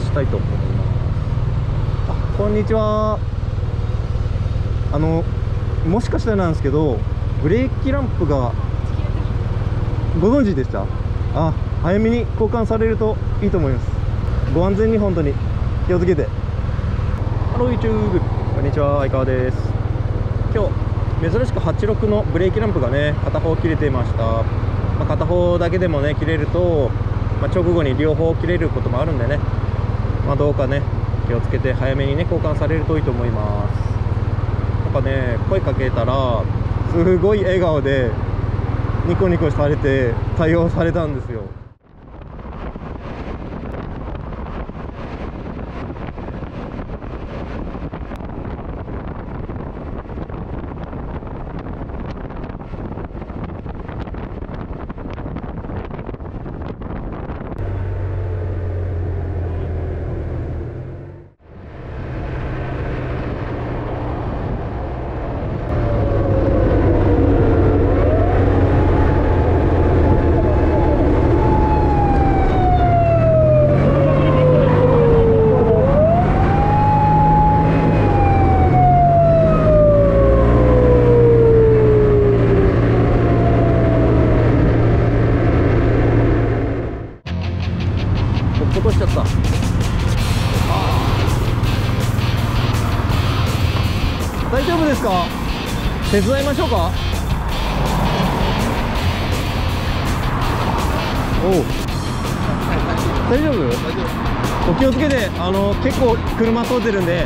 したいと思います。あこんにちは。あのもしかしたらなんですけどブレーキランプがご存知でした？あ早めに交換されるといいと思います。ご安全に本当に気をつけて。ハロー YouTube こんにちは。相川です。今日珍しく86のブレーキランプがね片方切れていました、まあ、片方だけでもね切れると、まあ、直後に両方切れることもあるんでね、まあ、どうかね気をつけて早めにね交換されるといいと思います。やっぱね声かけたらすごい笑顔でニコニコされて対応されたんですよ。落っことしちゃった。大丈夫ですか？手伝いましょうか？おう。大丈夫？お気をつけてあの結構車通ってるんで、